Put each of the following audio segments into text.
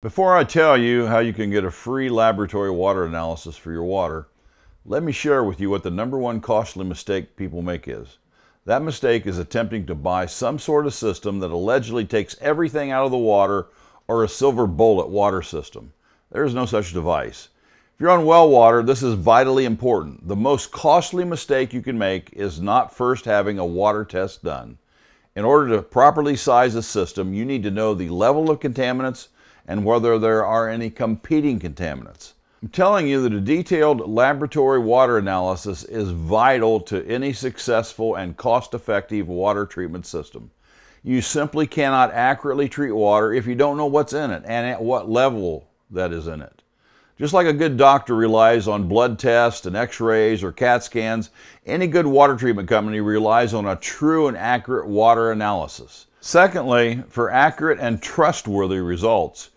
Before I tell you how you can get a free laboratory water analysis for your water, let me share with you what the number one costly mistake people make is. That mistake is attempting to buy some sort of system that allegedly takes everything out of the water or a silver bullet water system. There is no such device. If you're on well water, this is vitally important. The most costly mistake you can make is not first having a water test done. In order to properly size a system, you need to know the level of contaminants and whether there are any competing contaminants. I'm telling you that a detailed laboratory water analysis is vital to any successful and cost-effective water treatment system. You simply cannot accurately treat water if you don't know what's in it and at what level that is in it. Just like a good doctor relies on blood tests and x-rays or CAT scans, any good water treatment company relies on a true and accurate water analysis. Secondly, for accurate and trustworthy results,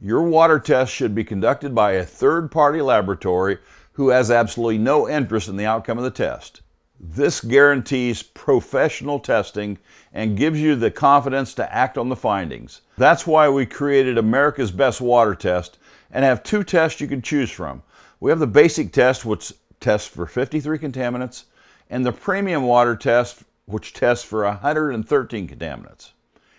your water test should be conducted by a third party laboratory who has absolutely no interest in the outcome of the test. This guarantees professional testing and gives you the confidence to act on the findings. That's why we created America's Best Water Test and have two tests you can choose from. We have the basic test, which tests for 53 contaminants, and the premium water test, which tests for 113 contaminants.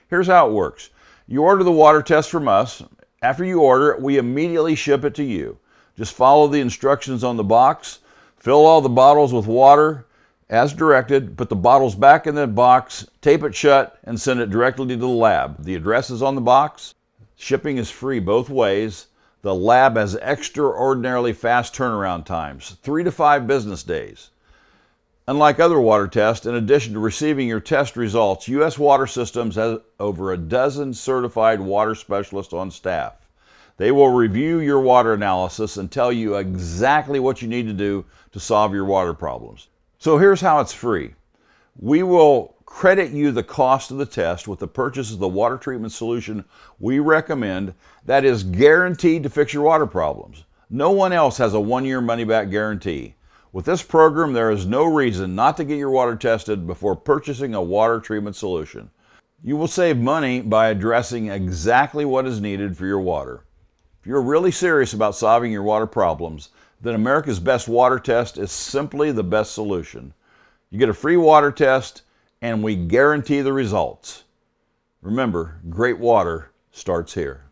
Here's how it works. You order the water test from us, after you order it, we immediately ship it to you. Just follow the instructions on the box, fill all the bottles with water as directed, put the bottles back in the box, tape it shut, and send it directly to the lab. The address is on the box. Shipping is free both ways. The lab has extraordinarily fast turnaround times, three to five business days. Unlike other water tests, in addition to receiving your test results, U.S. Water Systems has over a dozen certified water specialists on staff. They will review your water analysis and tell you exactly what you need to do to solve your water problems. So here's how it's free. We will credit you the cost of the test with the purchase of the water treatment solution we recommend that is guaranteed to fix your water problems. No one else has a one year money back guarantee. With this program, there is no reason not to get your water tested before purchasing a water treatment solution. You will save money by addressing exactly what is needed for your water. If you're really serious about solving your water problems, then America's Best Water Test is simply the best solution. You get a free water test, and we guarantee the results. Remember, great water starts here.